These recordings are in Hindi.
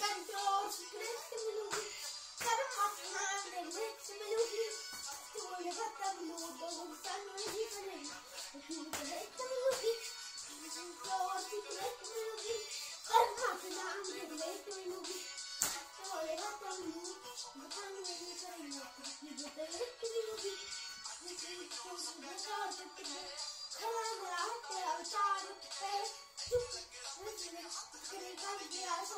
सिगरेट मिलूँगी कर्म अपना मिर्च मिलूँगी तोड़ खत्म लूट नुकसान नहीं करेगी सिगरेट मिलूँगी और सिगरेट मिलूँगी कर्म अपना मिर्च मिलूँगी तोड़ खत्म लूट नुकसान नहीं करेगी सिगरेट मिलूँगी खड़ा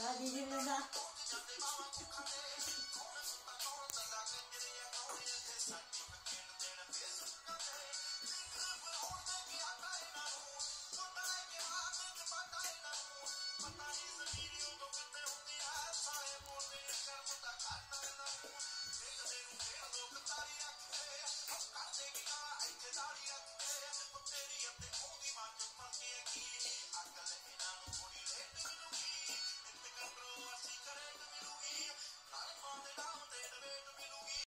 啊！你、ビリ看。